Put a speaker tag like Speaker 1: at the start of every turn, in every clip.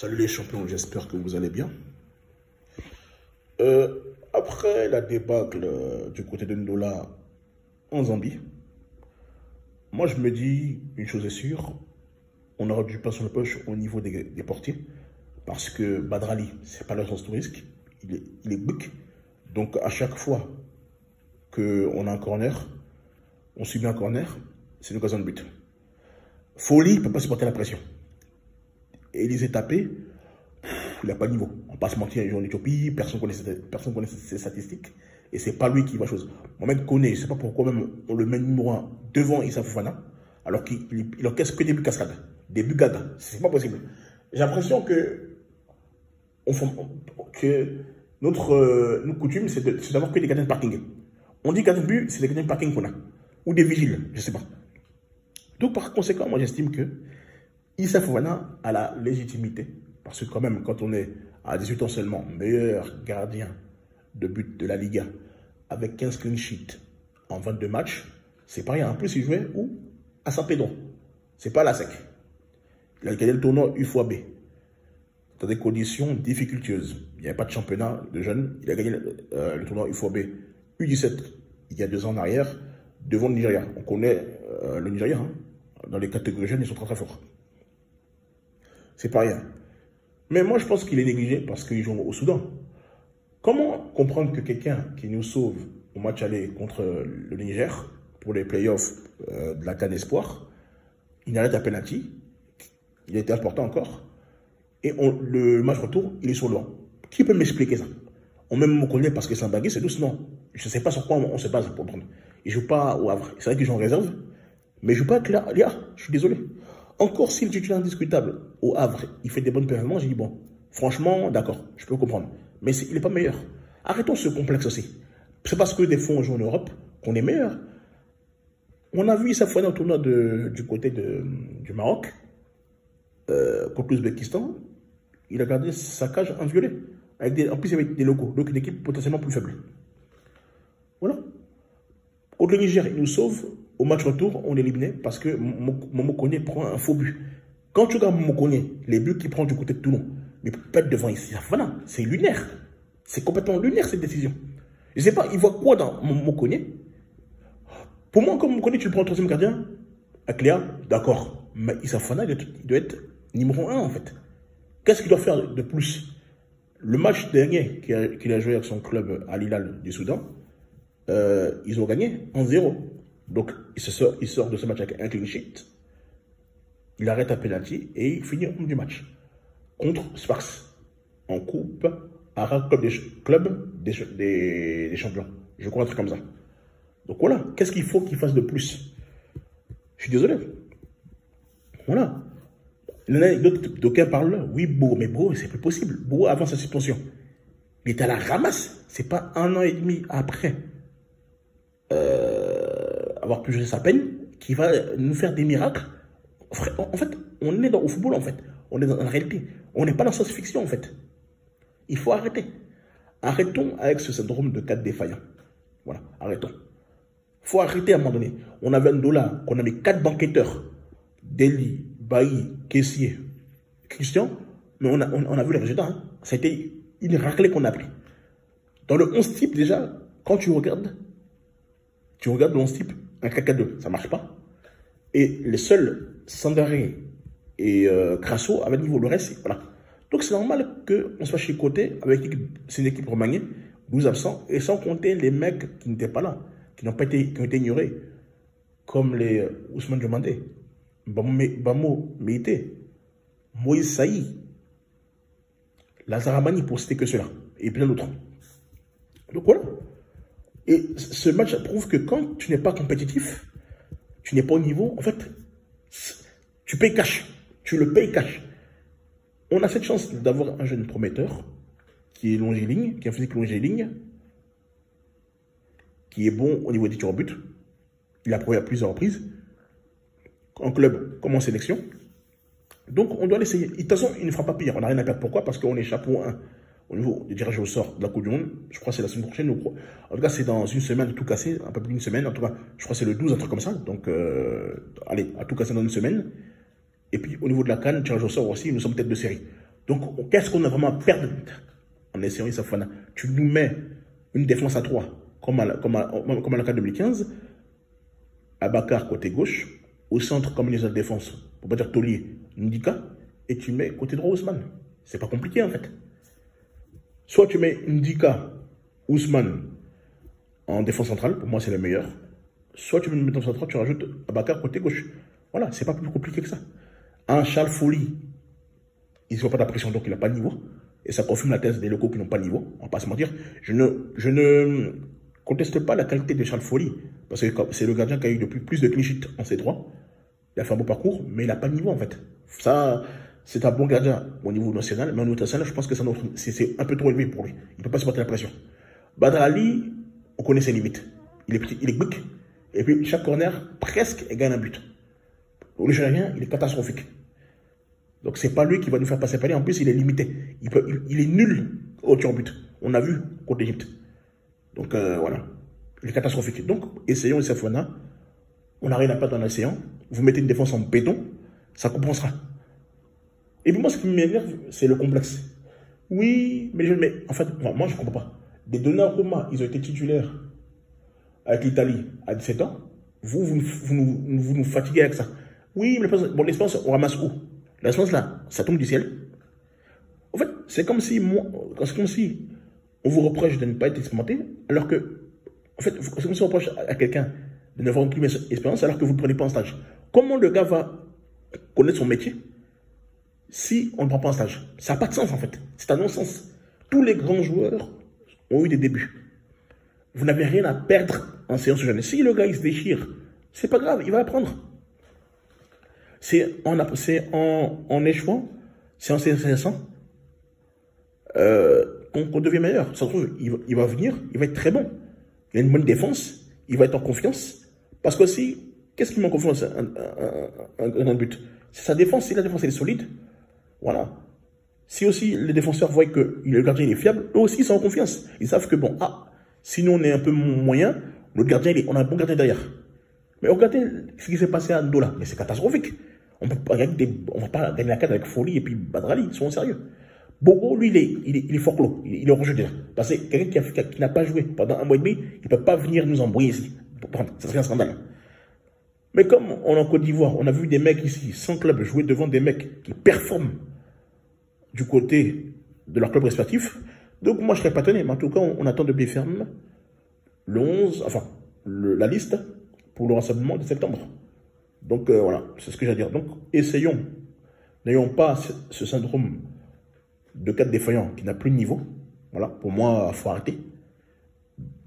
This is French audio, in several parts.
Speaker 1: Salut les champions, j'espère que vous allez bien. Euh, après la débâcle euh, du côté de Ndola en Zambie, moi je me dis une chose est sûre, on aura du pain sur la poche au niveau des, portiers, parce que Badrali, c'est pas de risque, il est, il est Donc à chaque fois qu'on a un corner, on subit un corner, c'est une occasion de but. Folie ne peut pas supporter la pression. Et les étapés, il n'a pas de niveau. On passe mentir, il joue en Éthiopie, personne ne connaît, connaît ses statistiques. Et c'est pas lui qui va chose. Mohamed connaît, je ne sais pas pourquoi même on le met numéro 1 devant Issa Fofana, alors qu'il il encaisse que des buts cascades, des buts gaga. C'est pas possible. J'ai l'impression que, euh, notre coutume, c'est d'avoir que des gardiens de parking. On dit gardiens de but, c'est des gardiens de parking qu'on a. Ou des vigiles, je ne sais pas. Donc par conséquent, moi j'estime que Issa Fofana a la légitimité. Parce que quand même, quand on est à 18 ans seulement, meilleur gardien de but de la Liga, avec 15 clean sheets en 22 matchs, c'est pas rien. En plus, il jouait où? À Saint-Pédro. C'est pas la SEC. Il a gagné le tournoi UFOAB. Dans des conditions difficultueuses. Il n'y avait pas de championnat de jeunes. Il a gagné euh, le tournoi UFOAB U17 il y a deux ans en arrière, devant le Nigeria. On connaît euh, le Nigeria. Hein. Dans les catégories jeunes, ils sont très très forts. C'est pas rien. Mais moi, je pense qu'il est négligé parce qu'il joue au Soudan. Comment comprendre que quelqu'un qui nous sauve au match aller contre le Niger pour les playoffs euh, de la Cannes Espoir, il arrête à penalty, il était important encore, et le match retour, il est sur le banc. Qui peut m'expliquer ça? On même me connaît parce que c'est un baguette, c'est douce, non. Je ne sais pas sur quoi on, se base pour prendre. Il ne joue pas au Havre. C'est vrai qu'il joue en réserve, mais il ne joue pas avec Léa. Je suis désolé. Encore s'il est titulaire indiscutable au Havre, il fait des bonnes performances, j'ai dit bon, franchement, d'accord, je peux comprendre. Mais il n'est pas meilleur. Arrêtons ce complexe aussi. C'est parce que des fois on joue en Europe qu'on est meilleur. On a vu ça fois au tournoi du côté du Maroc, euh, contre l'Ouzbékistan. Il a gardé sa cage inviolée. Avec des, en plus, avec des locaux, donc une équipe potentiellement plus faible. Voilà. Contre le Niger, il nous sauve. Au match retour, on éliminé parce que Momokone prend un faux but. Quand tu regardes Momokone, les buts qu'il prend du côté de Toulon, mais peut être devant ici, voilà, c'est lunaire. C'est complètement lunaire cette décision. Je ne sais pas, il voit quoi dans Momokone Pour moi, comme Momokone, tu le prends au troisième gardien, avec Léa, d'accord. Mais Isafana, il doit être numéro un en fait. Qu'est-ce qu'il doit faire de plus? Le match dernier qu'il a, joué avec son club à Lilal du Soudan, euh, ils ont gagné en zéro. Donc, il, sort, il sort de ce match avec un clean sheet. Il arrête un penalty et il finit au du match. Contre Sparks. En coupe à Club, des, club des, champions. Je crois un truc comme ça. Donc voilà. Qu'est-ce qu'il faut qu'il fasse de plus? Je suis désolé. Voilà. D'aucuns parlent, oui, Beau, mais Beau, c'est plus possible. Beau, avant sa suspension, il était à la ramasse. C'est pas un an et demi après. Euh, avoir pu sa peine, qui va nous faire des miracles. En fait, on est dans, au football, en fait. On est dans la réalité. On n'est pas dans la science-fiction, en fait. Il faut arrêter. Arrêtons avec ce syndrome de cadre défaillant. Voilà, arrêtons. Il faut arrêter à un moment donné. On avait un dollar, on avait quatre banquetteurs. Deli, Bailly, Caissier, Christian. Mais on a, on, a vu le résultat. Hein. Ça a été une raclée qu'on a pris. Dans le 11 type, déjà, quand tu regardes, tu regardes le 11 type, un KK2, ça ne marche pas. Et les seuls Sandaré et euh, Crasso avaient le niveau. Le reste, voilà. Donc c'est normal qu'on soit chicoté avec une équipe remaniée, 12 absents, et sans compter les mecs qui n'étaient pas là, qui n'ont pas été, qui ont été ignorés, comme les euh, Ousmane Diomandé, Bamo Meite, Moïse Saï, Lazaramani, pour citer que cela, et plein d'autres. Donc voilà. Et ce match prouve que quand tu n'es pas compétitif, tu n'es pas au niveau, en fait, tu payes cash. Tu le payes cash. On a cette chance d'avoir un jeune prometteur qui est longiligne, qui a un physique longiligne, qui est bon au niveau des tirs au but. Il a prouvé à plusieurs reprises, en club comme en sélection. Donc, on doit l'essayer. De toute façon, il ne fera pas pire. On n'a rien à perdre. Pourquoi? Parce qu'on est chapeau 1 au niveau du tirage au sort de la Coupe du Monde. Je crois que c'est la semaine prochaine. En tout cas, c'est dans une semaine, tout cassé, un peu plus d'une semaine. En tout cas, je crois que c'est le 12, un truc comme ça. Donc, euh, allez, à tout casser dans une semaine. Et puis, au niveau de la Cannes, tirage au sort aussi, nous sommes tête de série. Donc, qu'est-ce qu'on a vraiment à perdre? En essayant Issa Fofana Tu nous mets une défense à 3, comme à, comme à, comme à la 2015, Abakar côté gauche, au centre comme les autres défenses, pour pas dire Tolier, Ndika, et tu mets côté droit Ousmane. C'est pas compliqué en fait. Soit tu mets Ndika, Ousmane en défense centrale, pour moi c'est le meilleur. Soit tu mets une défense centrale, tu rajoutes Abakar côté gauche. Voilà, c'est pas plus compliqué que ça. Un Charles Folie, il ne voit pas de pression, donc il n'a pas de niveau. Et ça confirme la thèse des locaux qui n'ont pas de niveau. On va pas se mentir. Je ne, conteste pas la qualité de Charles Folly. Parce que c'est le gardien qui a eu depuis plus de clean en C3. Il a fait un beau parcours, mais il n'a pas de niveau en fait. Ça, c'est un bon gardien au niveau national, mais au niveau national, je pense que c'est un peu trop élevé pour lui. Il ne peut pas supporter la pression. Badr Ali, on connaît ses limites. Il est petit, il est quick. Et puis chaque corner, presque, il gagne un but. Le Nigérien, il est catastrophique. Donc c'est pas lui qui va nous faire passer par En plus, il est limité. Il, est nul au tir but. On a vu contre l'Égypte. Donc euh, voilà. Il est catastrophique. Donc essayons Safwana. On n'a rien à perdre en essayant. Vous mettez une défense en béton, ça compensera. Et puis moi, ce qui m'énerve, c'est le complexe. Oui, mais, mais en fait, moi je ne comprends pas. Des Donnarumma, ils ont été titulaires avec l'Italie à 17 ans. Vous, vous, vous, vous, nous fatiguez avec ça. Oui, mais bon, l'espace, on ramasse où? Chance là, ça tombe du ciel. En fait, c'est comme si moi, c'est comme si on vous reproche de ne pas être expérimenté, alors que, en fait, c'est comme si on reproche à quelqu'un de n'avoir aucune expérience, alors que vous ne prenez pas en stage. Comment le gars va connaître son métier? Si on ne prend pas en stage Ça n'a pas de sens en fait. C'est un non-sens. Tous les grands joueurs ont eu des débuts. Vous n'avez rien à perdre en séance jeune. Si le gars il se déchire, c'est pas grave, il va apprendre. C'est en, en, en échouant, c'est en s'intéressant euh, qu'on devient meilleur. Ça trouve, il, va venir, il va être très bon. Il a une bonne défense, il va être en confiance. Parce que si, qu'est-ce qui met en confiance un, un, un, but? C'est sa défense. Si la défense est solide, voilà. Si aussi les défenseurs voient que le gardien est fiable, eux aussi ils sont en confiance. Ils savent que bon, ah, si nous on est un peu moyen, le gardien, on a un bon gardien derrière. Mais regardez ce qui s'est passé à Ndola. Mais c'est catastrophique. On ne va pas gagner la carte avec Folie et puis Badrali. Ils sont sérieux. Bobo, lui, il est, il est, il est fort clos. Il, est rejeté là. Parce que quelqu'un qui, qui n'a pas joué pendant un mois et demi, il ne peut pas venir nous embrouiller ici. Ça serait un scandale. Mais comme on est en Côte d'Ivoire, on a vu des mecs ici, sans club, jouer devant des mecs qui performent du côté de leur club respectif. Donc moi, je serais pas étonné. Mais en tout cas, on, attend de bien ferme le 11, enfin, la liste pour le rassemblement de septembre. Donc euh, voilà, c'est ce que j'ai à dire. Donc essayons, n'ayons pas ce, syndrome de cadre défaillant qui n'a plus de niveau. Voilà, pour moi, il faut arrêter.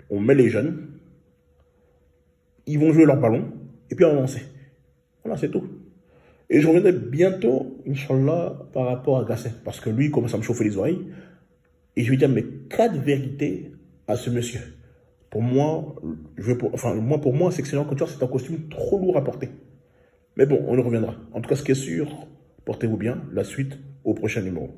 Speaker 1: On met les jeunes, ils vont jouer leur ballon, et puis on va avancer. Voilà, c'est tout. Et je reviendrai bientôt, Inch'Allah, par rapport à Gasset, parce que lui il commence à me chauffer les oreilles. Et je lui dire mes quatre vérités à ce monsieur. Pour moi, je veux enfin, moi, pour moi, c'est couture, c'est un costume trop lourd à porter. Mais bon, on y reviendra. En tout cas, ce qui est sûr, portez-vous bien. La suite au prochain numéro.